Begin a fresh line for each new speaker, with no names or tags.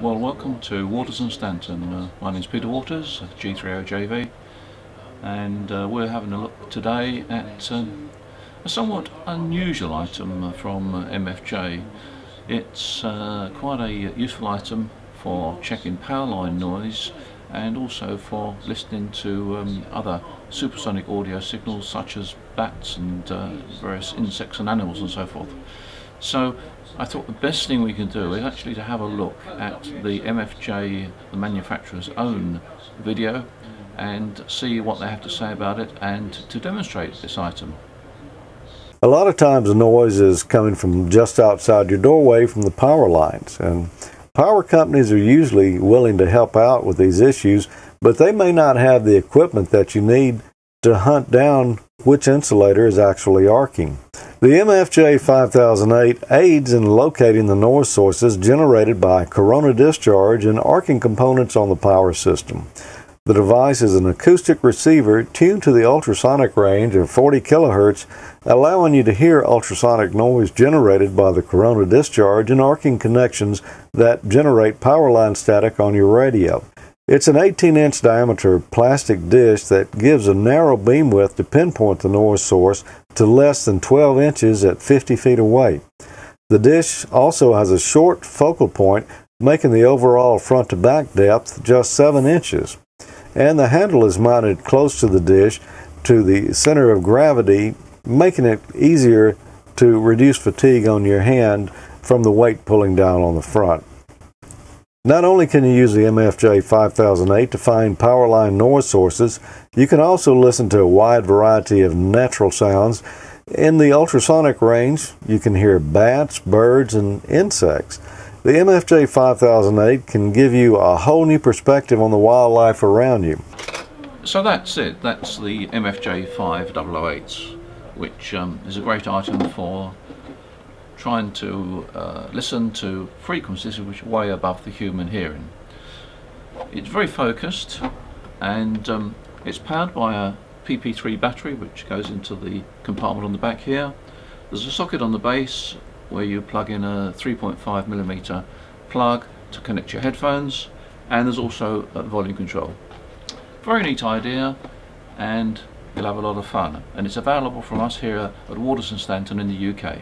Well, welcome to Waters and Stanton. Uh, my name is Peter Waters, G3OJV, and uh, we're having a look today at um, a somewhat unusual item from uh, MFJ. It's uh, quite a useful item for checking power line noise and also for listening to um, other supersonic audio signals such as bats and uh, various insects and animals and so forth. So I thought the best thing we can do is actually to have a look at the MFJ, the manufacturer's own video and see what they have to say about it and to demonstrate this item.
A lot of times the noise is coming from just outside your doorway from the power lines and power companies are usually willing to help out with these issues but they may not have the equipment that you need to hunt down which insulator is actually arcing. The MFJ 5008 aids in locating the noise sources generated by corona discharge and arcing components on the power system. The device is an acoustic receiver tuned to the ultrasonic range of 40 kHz, allowing you to hear ultrasonic noise generated by the corona discharge and arcing connections that generate power line static on your radio. It's an 18 inch diameter plastic dish that gives a narrow beam width to pinpoint the noise source to less than 12 inches at 50 feet away. The dish also has a short focal point, making the overall front to back depth just 7 inches. And the handle is mounted close to the dish to the center of gravity, making it easier to reduce fatigue on your hand from the weight pulling down on the front. Not only can you use the MFJ 5008 to find power line noise sources, you can also listen to a wide variety of natural sounds. In the ultrasonic range, you can hear bats, birds, and insects. The MFJ 5008 can give you a whole new perspective on the wildlife around you.
So that's it, that's the MFJ 5008, which um, is a great item for trying to uh, listen to frequencies which are way above the human hearing. It's very focused and um, it's powered by a PP3 battery which goes into the compartment on the back here. There's a socket on the base where you plug in a 3.5 millimeter plug to connect your headphones and there's also a volume control. Very neat idea and you'll have a lot of fun and it's available from us here at Waters and Stanton in the UK.